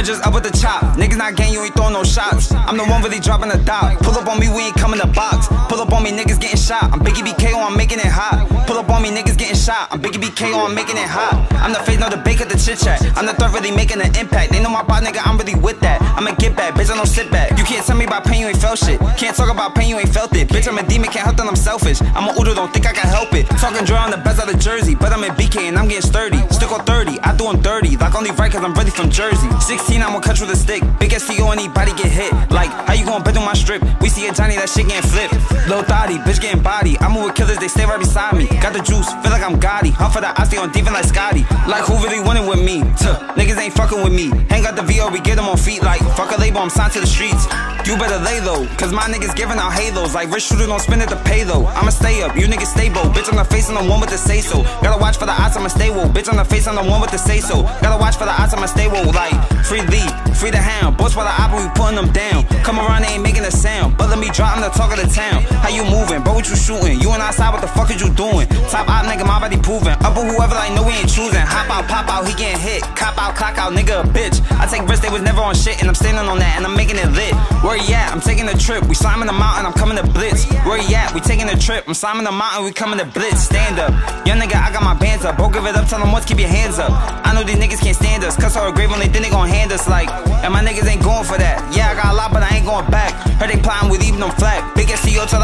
I'ma just up with the chop. Niggas not gang, you ain't throwing no shots. I'm the one really dropping the dot. Pull up on me, we ain't coming to box. Pull up on me, niggas getting shot. I'm Biggie BKO, oh, I'm making it hot. Pull up on me, niggas getting shot. I'm Biggie BKO, oh, I'm making it hot. I'm the face, no debate, at the chit chat. I'm the third really making an impact. They know my bot, nigga, I'm really with that. I'ma get back, bitch, I don't sit back. You can't tell me about pain, you ain't felt shit. Can't talk about pain, you ain't felt it. Bitch, I'm a demon, can't help that I'm selfish. I'm a Udo, don't think I can help it. Talking dry on the best out of Jersey, but I'm in BK and I'm getting sturdy. Stick on 30, I do them dirty. Like only right, cause I'm really from Jersey. 16, I'm gonna cut you with a stick. Big STO, anybody get hit. Like, how you gon' bet on my strip? We see a Johnny, that shit getting flipped. Lil Thotty, bitch getting body. I'm with killers, they stay right beside me. Got the juice, feel like I'm Gotti. Hunt for the I stay on defense like Scotty. Like, who really winning with me? Tuh, niggas ain't fucking with me. Hang out the VO, we get them on feet. Like, label, I'm signed to the streets. You better lay low, cause my niggas giving out halos. Like, rich shooter don't spend it to pay though. I'ma stay up, you niggas stable. Bitch, I'm the face, I'm the one with the say so. Gotta watch for the odds, I'ma stay woke. Bitch, I'm the face, I'm the one with the say so. Gotta watch for the odds, I'ma stay woke. Like, free Lee, free the hound. Boys by the opera, we putting them down. Come around, they ain't making a sound. But let me drop, I'm the talk of the town. How you moving? Bro, what you shooting? You and outside, what the fuck is you doing? Top op, nigga, my body proving. Up with whoever, like, no, we ain't choosing. Hop out, pop out, he getting hit. Cop out, clock out, nigga, bitch. I take risks, they was never on shit, and I'm standing on that, and I'm making it lit. Where you at? I'm taking a trip. We climbing the mountain, I'm coming to blitz. Where you at? We taking a trip. I'm climbing the mountain, we coming to blitz. Stand up. Young nigga, I got my bands up. Bro, give it up, tell them once, keep your hands up. I know these niggas can't stand us. Cuss our grave when they think they gon' hand us like, and my niggas ain't going for that. Yeah, I got a lot, but I ain't going back. Heard they plotting with even them flat. Big SEO, tell